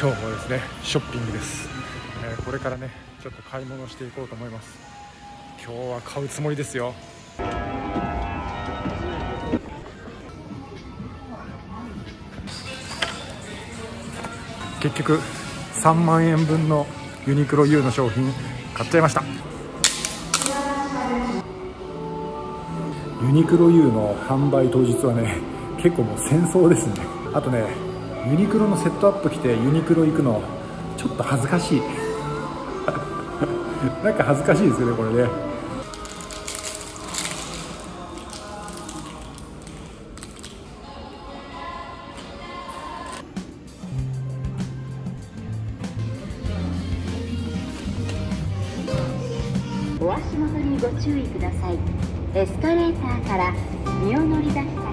今日もですねショッピングです、えーこれからねちょっと買い物していこうと思います。今日は買うつもりですよ。結局3万円分のユニクロ U の商品買っちゃいました。ユニクロ U の販売当日はね結構もう戦争ですね。あとねユニクロのセットアップ着てユニクロ行くのちょっと恥ずかしい。なんか恥ずかしいですよねこれね。お足元にご注意ください。エスカレーターから身を乗り出した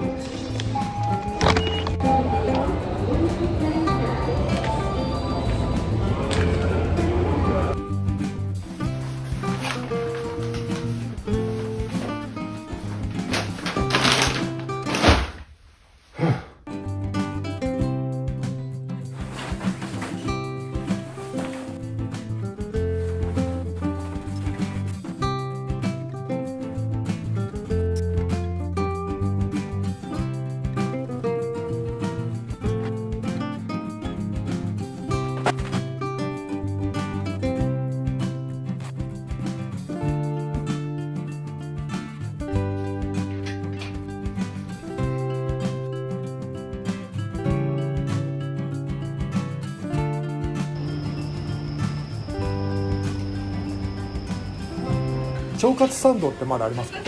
腸活サンドってまだありますか？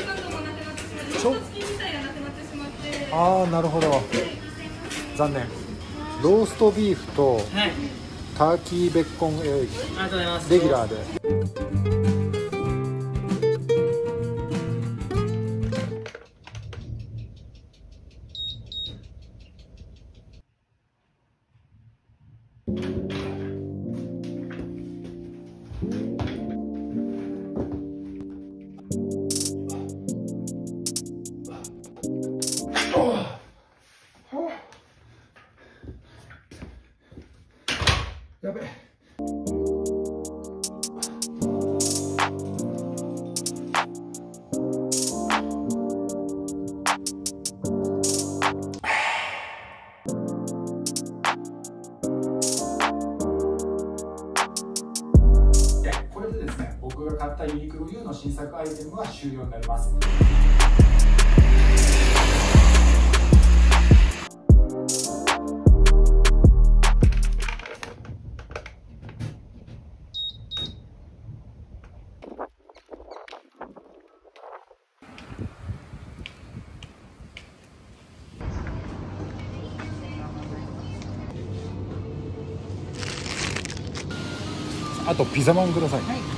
ああなるほど。残念。ローストビーフとはい、ターキーベッコンエッグ。ありがとうございます。レギュラーでったユニクロ U の新作アイテムは終了になります。あとピザマンください、はい、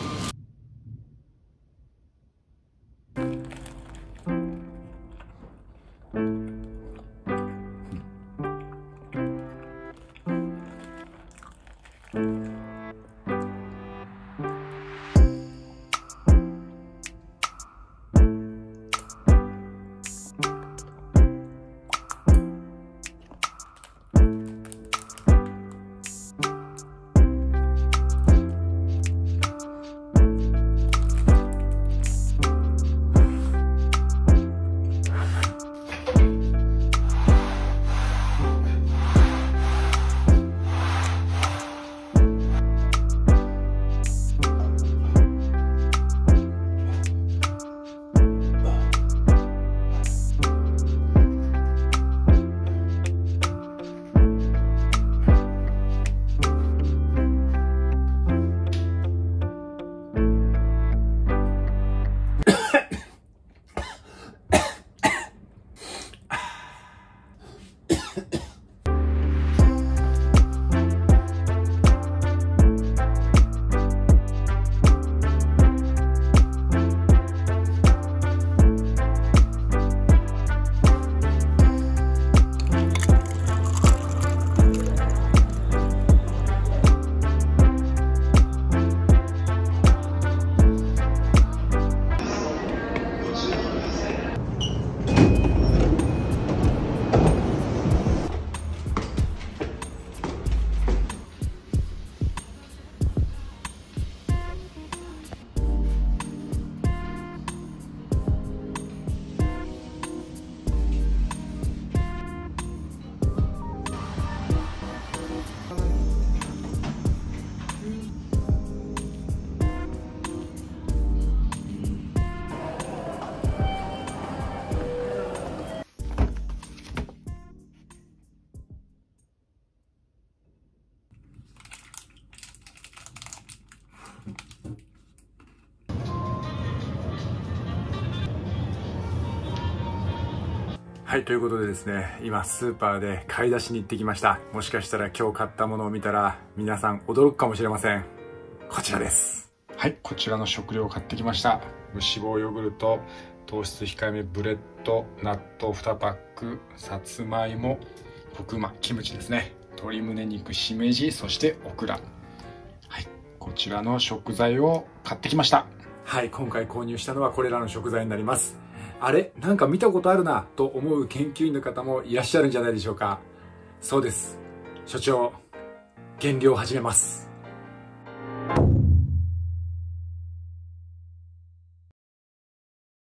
ということでですね、今スーパーで買い出しに行ってきました。もしかしたら今日買ったものを見たら皆さん驚くかもしれません。こちらです。はい、こちらの食料を買ってきました。無脂肪ヨーグルト、糖質控えめブレッド、納豆2パック、さつまいも、こくうまキムチですね。鶏胸肉、しめじ、そしてオクラ。はい、こちらの食材を買ってきました。はい、今回購入したのはこれらの食材になります。あれ？なんか見たことあるなと思う研究員の方もいらっしゃるんじゃないでしょうか。そうです。所長、減量を始めます。